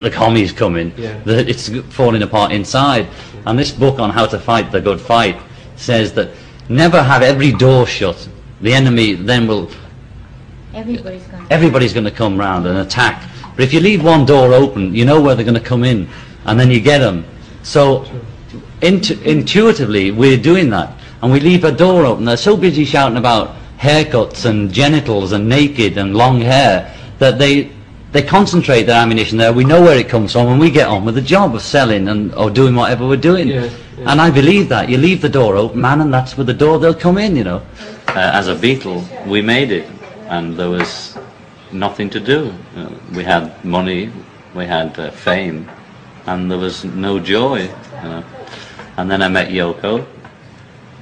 the commies coming, Yeah. that it's falling apart inside. And this book on how to fight the good fight says that never have every door shut. The enemy then will, Everybody's gonna. everybody's going to come round and attack. But if you leave one door open, you know where they're going to come in, and then you get them. So intu- intuitively, we're doing that, and we leave a door open. They're so busy shouting about haircuts and genitals and naked and long hair that they they concentrate their ammunition there. We know where it comes from, and we get on with the job of selling and or doing whatever we're doing. Yeah, yeah. And I believe that you leave the door open, man, and that's where the door they'll come in. You know. Uh, as a Beatle, we made it, and there was nothing to do. Uh, we had money, we had uh, fame, and there was no joy. You know. And then I met Yoko,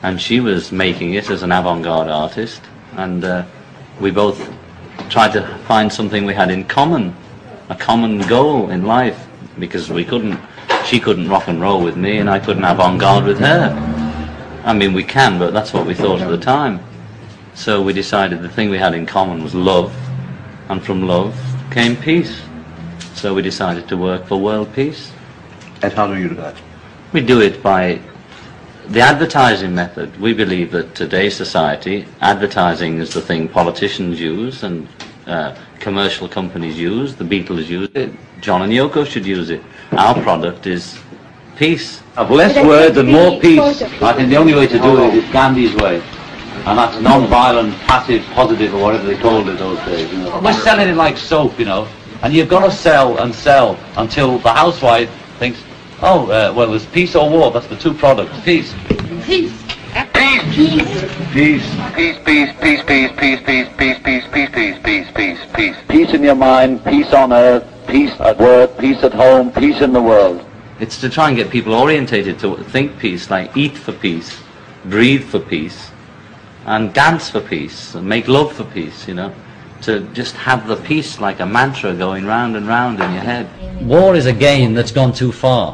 and she was making it as an avant-garde artist, and uh, we both tried to find something we had in common, a common goal in life, because we couldn't, she couldn't rock and roll with me, and I couldn't have avant-garde with her. I mean, we can, but that's what we thought at the time. So we decided the thing we had in common was love, and from love came peace. So we decided to work for world peace. And how do you do that? We do it by the advertising method. We believe that today's society, advertising is the thing politicians use and uh, commercial companies use. The Beatles use it. John and Yoko should use it. Our product is peace. Of less words and more peace. I think the only way to do it is Gandhi's way. And that's non-violent, passive, positive, or whatever they called it those days. You know. We're selling it like soap, you know. And you've got to sell and sell until the housewife thinks, oh, uh, well, there's peace or war. That's the two products. Peace. Peace. Peace. Peace. Peace. Peace, peace, peace, peace, peace, peace, peace, peace, peace, peace, peace, peace, peace. Peace in your mind, peace on earth, peace at work, peace at home, peace in the world. It's to try and get people orientated to think peace, like eat for peace, breathe for peace, and dance for peace, and make love for peace, you know. To just have the peace like a mantra going round and round in your head. War is a game that's gone too far.